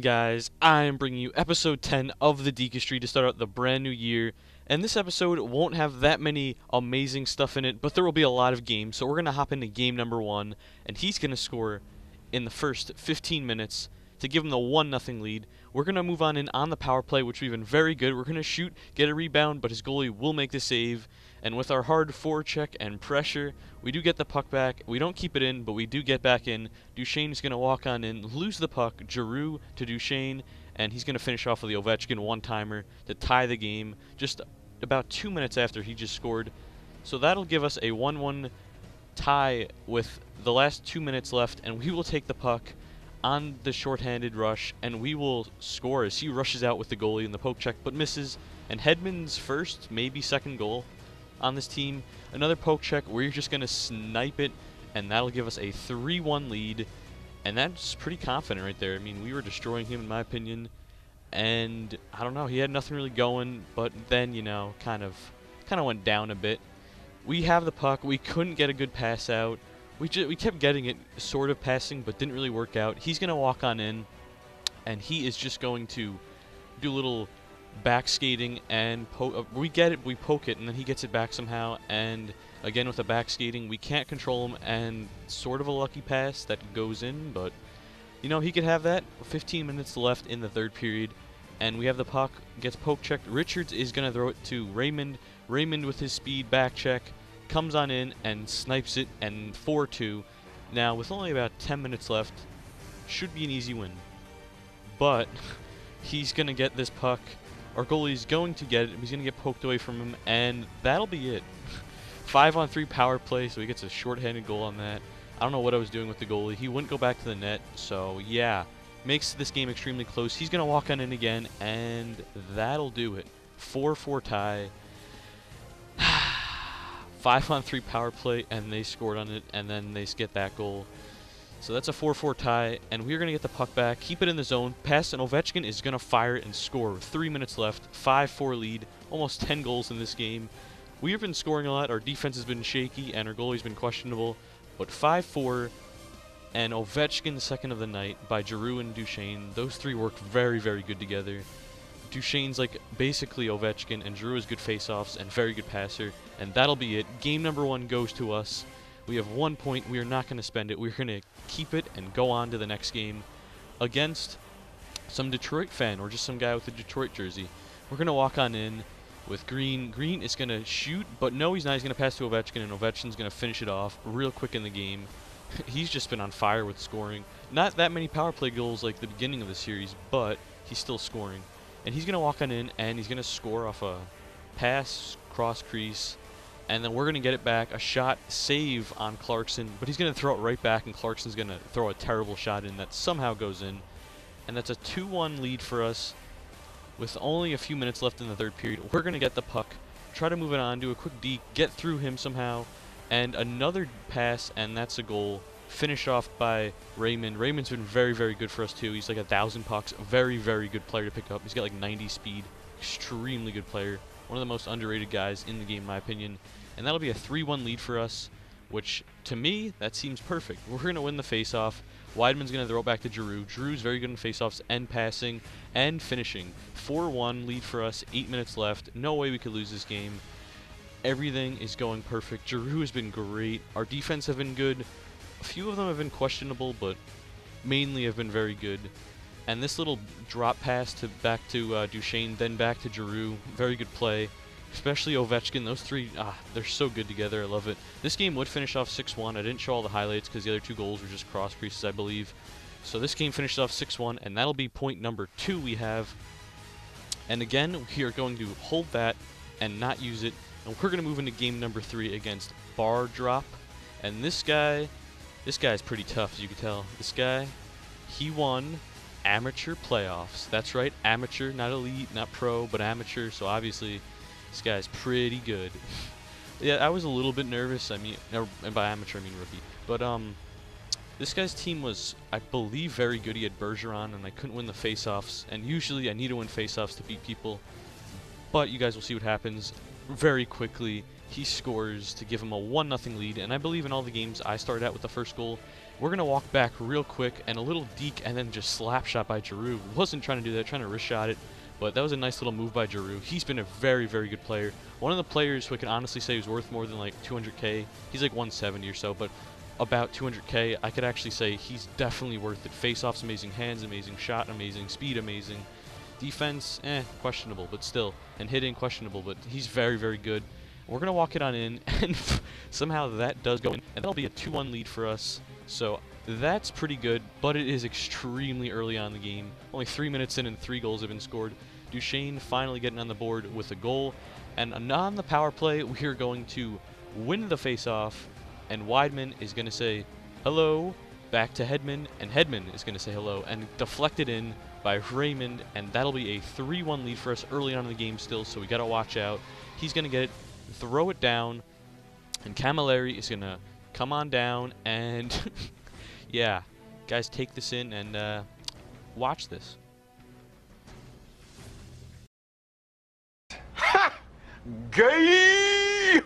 Guys? I am bringing you episode 10 of the Dekestry to start out the brand new year. And this episode won't have that many amazing stuff in it, but there will be a lot of games. So we're going to hop into game number one, and he's going to score in the first 15 minutes to give him the 1 nothing lead. We're going to move on in on the power play, which we've been very good. We're going to shoot, get a rebound, but his goalie will make the save. And with our hard forecheck and pressure, we do get the puck back. We don't keep it in, but we do get back in. Duchene is going to walk on in, lose the puck. Giroux to Duchene, and he's going to finish off with the Ovechkin one-timer to tie the game just about two minutes after he just scored. So that'll give us a 1-1 tie with the last two minutes left, and we will take the puck on the shorthanded rush, and we will score as he rushes out with the goalie in the poke check, but misses. And Hedman's first, maybe second goal on this team. Another poke check. We're just going to snipe it, and that'll give us a 3-1 lead. And that's pretty confident right there. I mean, we were destroying him, in my opinion. And I don't know, he had nothing really going, but then, you know, kind of kind of went down a bit. We have the puck. We couldn't get a good pass out. We we kept getting it sort of passing, but didn't really work out. He's going to walk on in, and he is just going to do a little back skating and po- uh, we get it, we poke it, and then he gets it back somehow. And again with the back skating, we can't control him, and sort of a lucky pass that goes in, but you know he could have that. 15 minutes left in the third period, and we have the puck gets poke checked. Richards is gonna throw it to Raymond. Raymond with his speed back check comes on in and snipes it, and 4-2. Now with only about 10 minutes left, should be an easy win, but he's gonna get this puck our goalie's going to get it. He's going to get poked away from him, and that'll be it. Five on three power play, so he gets a shorthanded goal on that. I don't know what I was doing with the goalie. He wouldn't go back to the net, so yeah. Makes this game extremely close. He's going to walk on in again, and that'll do it. 4-4 tie. Five on three power play, and they scored on it, and then they get that goal. So that's a 4-4 tie, and we're going to get the puck back, keep it in the zone, pass, and Ovechkin is going to fire and score three minutes left, 5-4 lead, almost 10 goals in this game. We have been scoring a lot, our defense has been shaky, and our goalie's been questionable, but 5-4, and Ovechkin second of the night by Giroux and Duchene. Those three worked very, very good together. Duchene's like basically Ovechkin, and Giroux is good faceoffs and very good passer, and that'll be it. Game number one goes to us. We have one point. We are not going to spend it. We're going to keep it and go on to the next game against some Detroit fan or just some guy with a Detroit jersey. We're going to walk on in with Green. Green is going to shoot, but no, he's not. He's going to pass to Ovechkin, and Ovechkin's going to finish it off real quick in the game. he's just been on fire with scoring. Not that many power play goals like the beginning of the series, but he's still scoring. And he's going to walk on in, and he's going to score off a pass, cross crease, and then we're going to get it back. A shot save on Clarkson, but he's going to throw it right back, and Clarkson's going to throw a terrible shot in that somehow goes in. And that's a 2-1 lead for us with only a few minutes left in the third period. We're going to get the puck, try to move it on, do a quick D, get through him somehow, and another pass, and that's a goal. Finish off by Raymond. Raymond's been very, very good for us, too. He's like a thousand pucks. Very, very good player to pick up. He's got like 90 speed. Extremely good player. One of the most underrated guys in the game, in my opinion and that'll be a 3-1 lead for us, which, to me, that seems perfect. We're going to win the faceoff. Wideman's going to throw it back to Giroux. Giroux's very good in faceoffs and passing and finishing. 4-1 lead for us, 8 minutes left. No way we could lose this game. Everything is going perfect. Giroux has been great. Our defense have been good. A few of them have been questionable, but mainly have been very good. And this little drop pass to back to uh, Duchene, then back to Giroux, very good play especially Ovechkin. Those three, ah, they're so good together. I love it. This game would finish off 6-1. I didn't show all the highlights because the other two goals were just cross creases, I believe. So this game finished off 6-1, and that'll be point number two we have. And again, we are going to hold that and not use it. And we're going to move into game number three against Bar Drop. And this guy, this guy is pretty tough, as you can tell. This guy, he won amateur playoffs. That's right, amateur, not elite, not pro, but amateur. So obviously this guy's pretty good. yeah, I was a little bit nervous. I mean, and by amateur I mean rookie. But um, this guy's team was, I believe, very good. He had Bergeron, and I couldn't win the faceoffs. And usually I need to win faceoffs to beat people. But you guys will see what happens very quickly. He scores to give him a 1-0 lead, and I believe in all the games I started out with the first goal, We're going to walk back real quick and a little deke and then just slap shot by Giroux. Wasn't trying to do that, trying to wrist shot it. But that was a nice little move by Giroux. He's been a very, very good player. One of the players who I can honestly say is worth more than like 200k. He's like 170 or so, but about 200k, I could actually say he's definitely worth it. Face-offs, amazing hands, amazing shot, amazing speed, amazing. Defense, eh, questionable, but still. And hitting, questionable, but he's very, very good. We're going to walk it on in, and somehow that does go in. And that'll be a 2-1 lead for us. So that's pretty good, but it is extremely early on the game. Only three minutes in and three goals have been scored. Duchene finally getting on the board with a goal. And on the power play, we are going to win the face-off, and Wideman is going to say hello back to Hedman, and Hedman is going to say hello, and deflected in by Raymond, and that'll be a 3-1 lead for us early on in the game still, so we got to watch out. He's going to get it, throw it down, and Cammalleri is going to come on down, and yeah, guys, take this in and uh, watch this. Ha! Gay!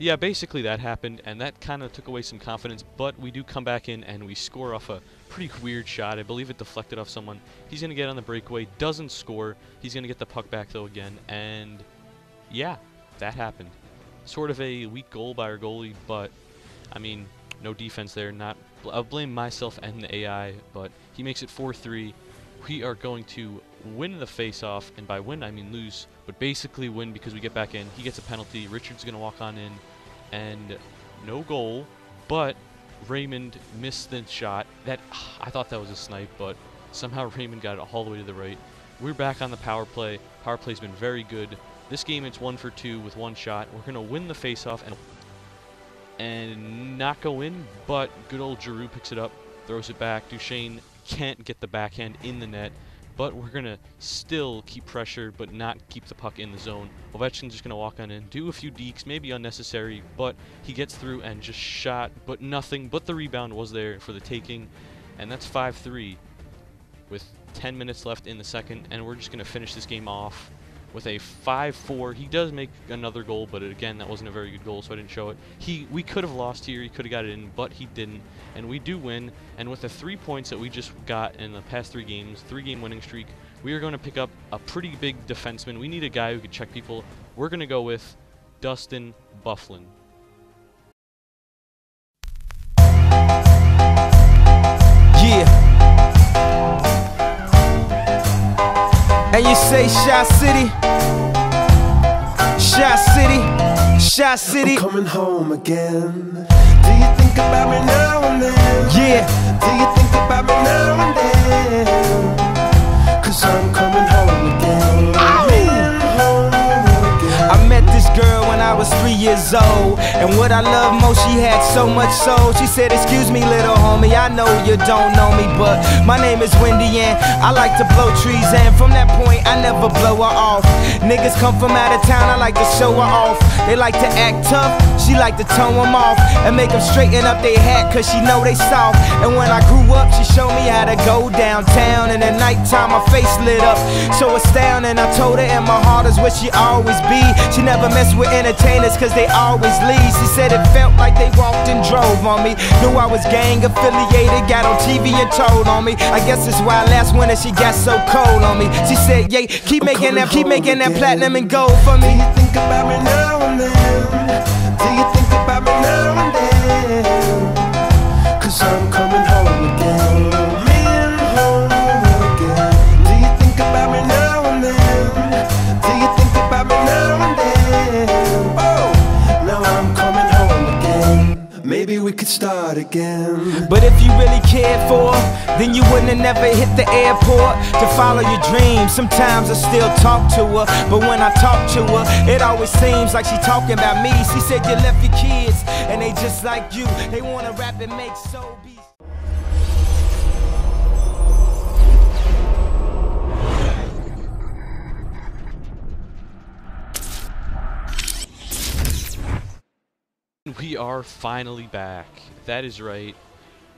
Yeah, basically that happened, and that kind of took away some confidence, but we do come back in and we score off a pretty weird shot. I believe it deflected off someone. He's going to get on the breakaway, doesn't score. He's going to get the puck back, though, again, and yeah, that happened. Sort of a weak goal by our goalie, but, I mean, no defense there. Not I'll blame myself and the AI, but he makes it 4-3. We are going to win the face-off, and by win I mean lose, but basically win because we get back in. He gets a penalty. Richard's going to walk on in, and no goal, but Raymond missed the shot. That I thought that was a snipe, but somehow Raymond got it all the way to the right. We're back on the power play. Power play's been very good. This game it's one for two with one shot. We're going to win the face-off and and not go in, but good old Giroux picks it up, throws it back. Duchene can't get the backhand in the net, but we're going to still keep pressure, but not keep the puck in the zone. Ovechkin's just going to walk on in, do a few dekes, maybe unnecessary, but he gets through and just shot, but nothing but the rebound was there for the taking, and that's 5-3 with 10 minutes left in the second, and we're just going to finish this game off with a 5-4. He does make another goal, but again, that wasn't a very good goal, so I didn't show it. He, We could have lost here. He could have got it in, but he didn't. And we do win. And with the three points that we just got in the past three games, three-game winning streak, we are going to pick up a pretty big defenseman. We need a guy who can check people. We're going to go with Dustin Byfuglien. Yeah. And you say Shot City? Shot City? Shot City? I'm coming home again. Do you think about me now and then? Yeah. Do you think about me now and then? Cause I'm coming was three years old. And what I love most, she had so much soul. She said, Excuse me, little homie, I know you don't know me, but my name is Wendy and I like to blow trees. And from that point, I never blow her off. Niggas come from out of town, I like to show her off. They like to act tough, she like to tone them off. And make them straighten up their hat, cause she know they soft. And when I grew up, she showed me how to go downtown. And at nighttime, my face lit up. So astounding, I told her, and my heart is where she always be. She never mess with entertainers, cause they always leave. She said it felt like they walked and drove on me. Knew I was gang affiliated, got on TV and told on me. I guess that's why last winter she got so cold on me. She said, Yeah, keep making that, keep making that platinum and gold for Do me. you think about me now and then? But if you really cared for her, then you wouldn't have never hit the airport to follow your dreams. Sometimes I still talk to her, but when I talk to her, it always seems like she talking about me. She said you left your kids, and they just like you. They wanna rap and make so beats. We are finally back. That is right.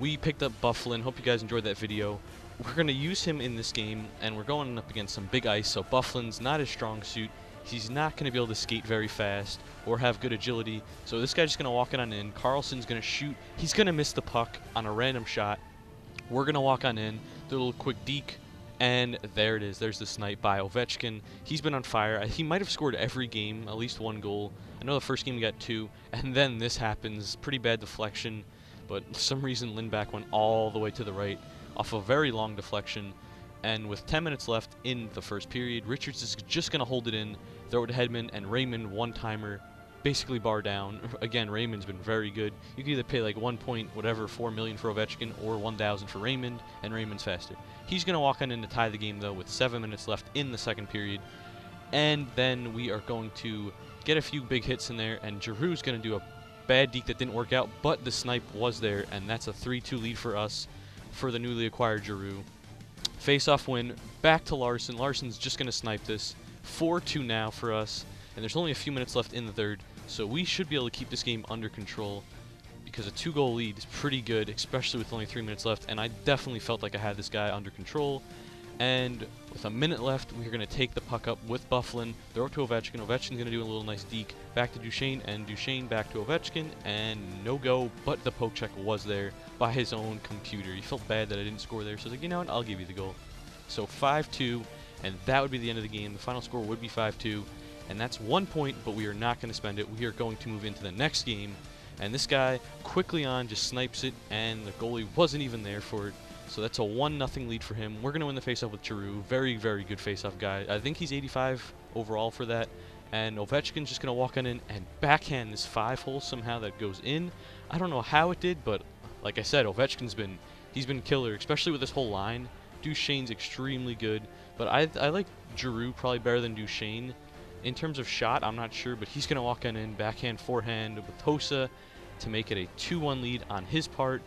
We picked up Byfuglien. Hope you guys enjoyed that video. We're going to use him in this game, and we're going up against some big ice, so Byfuglien's not his strong suit. He's not going to be able to skate very fast or have good agility. So this guy's just going to walk it on in. Carlson's going to shoot. He's going to miss the puck on a random shot. We're going to walk on in, do a little quick deke, and there it is. There's the snipe by Ovechkin. He's been on fire. Uh, he might have scored every game, at least one goal. I know the first game he got two, and then this happens. Pretty bad deflection, but for some reason Lindback went all the way to the right off a very long deflection. And with 10 minutes left in the first period, Richards is just going to hold it in, throw it to Hedman, and Raymond one-timer basically bar down. Again, Raymond's been very good. You can either pay like one point whatever, four million for Ovechkin, or one thousand for Raymond, and Raymond's faster. He's gonna walk on in to tie the game though, with seven minutes left in the second period, and then we are going to get a few big hits in there, and Giroux's gonna do a bad deke that didn't work out, but the snipe was there, and that's a 3-2 lead for us for the newly acquired Giroux. Face-off win, back to Larson. Larson's just gonna snipe this. 4-2 now for us, and there's only a few minutes left in the third. So we should be able to keep this game under control because a two goal lead is pretty good, especially with only three minutes left. And I definitely felt like I had this guy under control. And with a minute left, we're going to take the puck up with Byfuglien, throw it to Ovechkin. Ovechkin's going to do a little nice deke back to Duchene, and Duchene back to Ovechkin, and no go, but the poke check was there by his own computer. He felt bad that I didn't score there, so he's like, you know what, I'll give you the goal. So 5-2, and that would be the end of the game. The final score would be 5-2 and that's one point, but we are not going to spend it. We are going to move into the next game, and this guy quickly on just snipes it, and the goalie wasn't even there for it. So that's a 1 nothing lead for him. We're going to win the faceoff with Giroux. Very, very good faceoff guy. I think he's 85 overall for that. And Ovechkin's just going to walk on in and backhand this five hole somehow that goes in. I don't know how it did, but like I said, Ovechkin's been he's been killer, especially with this whole line. Duchene's extremely good, but I, I like Giroux probably better than Duchene. In terms of shot, I'm not sure, but he's going to walk on in, backhand, forehand with Hossa to make it a 2-1 lead on his part.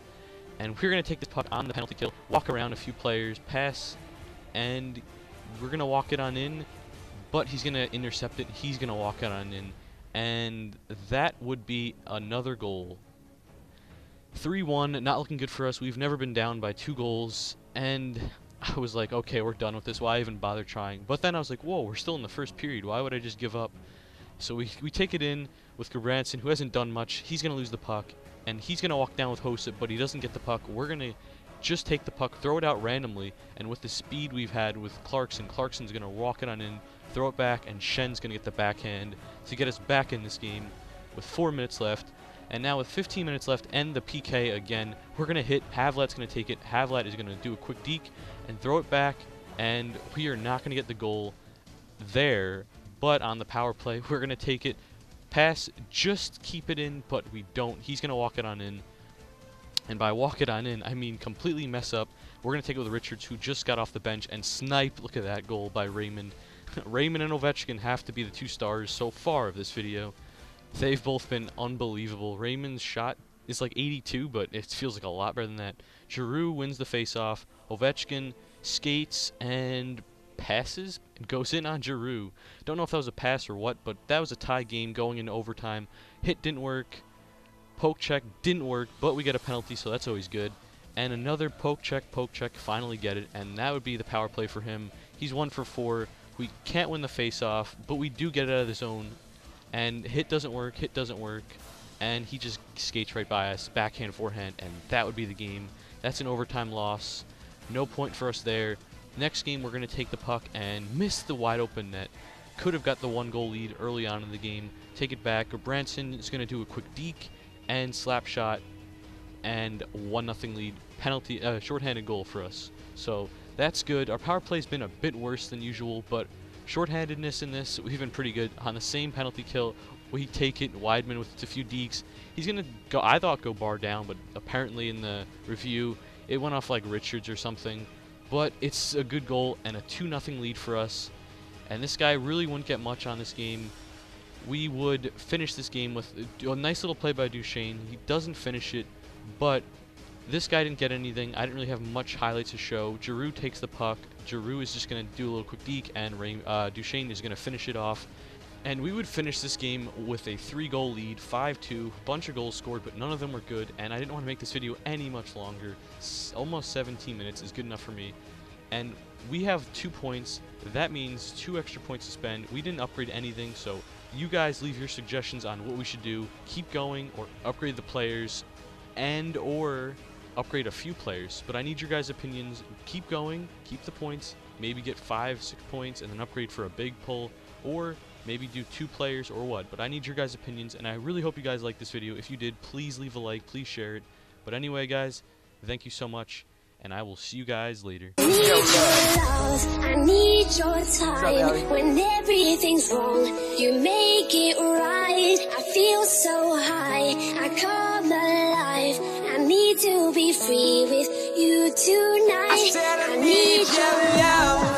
And we're going to take this puck on the penalty kill, walk around a few players, pass, and we're going to walk it on in, but he's going to intercept it. He's going to walk it on in, and that would be another goal. 3-1, not looking good for us. We've never been down by two goals, and I was like, okay, we're done with this. Why even bother trying? But then I was like, whoa, we're still in the first period. Why would I just give up? So we, we take it in with Gudbranson, who hasn't done much. He's going to lose the puck, and he's going to walk down with Hossa, but he doesn't get the puck. We're going to just take the puck, throw it out randomly, and with the speed we've had with Clarkson, Clarkson's going to walk it on in, throw it back, and Shen's going to get the backhand to get us back in this game with four minutes left. And now with 15 minutes left and the PK again, we're going to hit. Havlat's going to take it. Havlat is going to do a quick deke and throw it back. And we are not going to get the goal there. But on the power play, we're going to take it. Pass, just keep it in, but we don't. He's going to walk it on in. And by walk it on in, I mean completely mess up. We're going to take it with Richards, who just got off the bench, and snipe. Look at that goal by Raymond. Raymond and Ovechkin have to be the two stars so far of this video. They've both been unbelievable. Raymond's shot is like 82, but it feels like a lot better than that. Giroux wins the faceoff. Ovechkin skates and passes and goes in on Giroux. Don't know if that was a pass or what, but that was a tie game going into overtime. Hit didn't work. Poke check didn't work, but we get a penalty, so that's always good. And another poke check, poke check, finally get it, and that would be the power play for him. He's one for four. We can't win the faceoff, but we do get it out of the zone and hit doesn't work, hit doesn't work, and he just skates right by us, backhand, forehand, and that would be the game. That's an overtime loss. No point for us there. Next game, we're going to take the puck and miss the wide open net. Could have got the one goal lead early on in the game. Take it back. Branson is going to do a quick deke and slap shot and one nothing lead. Penalty, uh, shorthanded goal for us. So that's good. Our power play's been a bit worse than usual, but Shorthandedness in this, we've been pretty good. On the same penalty kill, we take it. Wideman with a few deeks. He's going to go, I thought go bar down, but apparently in the review, it went off like Richards or something. But it's a good goal and a 2 nothing lead for us. And this guy really wouldn't get much on this game. We would finish this game with a nice little play by Duchene. He doesn't finish it, but this guy didn't get anything. I didn't really have much highlights to show. Giroux takes the puck. Giroux is just going to do a little quick deke, and Ray, uh, Duchene is going to finish it off. And we would finish this game with a three-goal lead, 5-2, bunch of goals scored, but none of them were good, and I didn't want to make this video any much longer. S almost 17 minutes is good enough for me. and we have two points. That means two extra points to spend. We didn't upgrade anything, so you guys leave your suggestions on what we should do. Keep going or upgrade the players and or upgrade a few players. But I need your guys' opinions. Keep going, keep the points, maybe get five, six points, and then upgrade for a big pull, or maybe do two players or what. But I need your guys' opinions, and I really hope you guys like this video. If you did, please leave a like, please share it. But anyway, guys, thank you so much, and I will see you guys later. I need your love, I need your time. When everything's wrong, you make it right. I feel so high, I come alive. I need to be free with you tonight. I said I I need need your your love.